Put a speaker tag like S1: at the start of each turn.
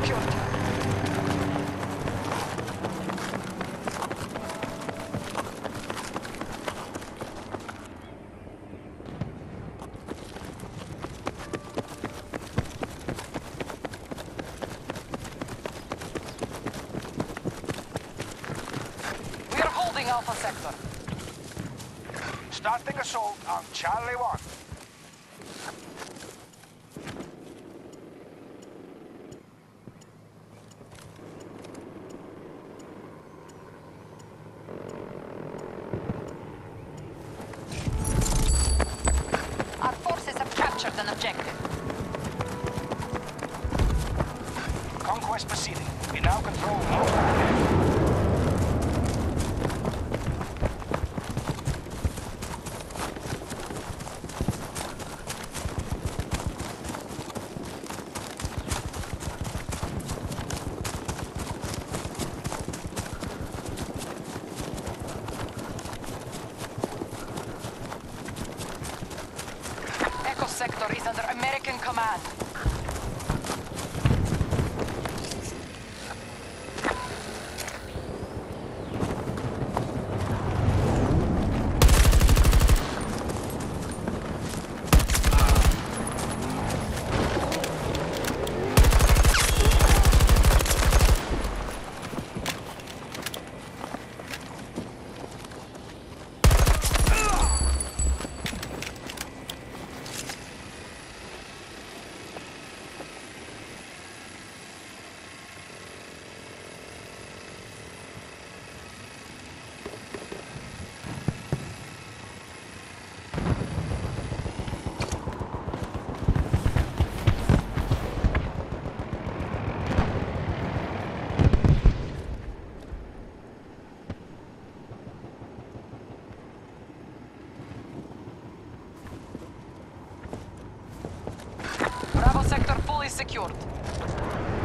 S1: We are holding Alpha Sector.
S2: Starting assault on Charlie 1.
S1: Captured an objective.
S2: Conquest proceeding. We now control of
S1: Sector is under American command. fully secured.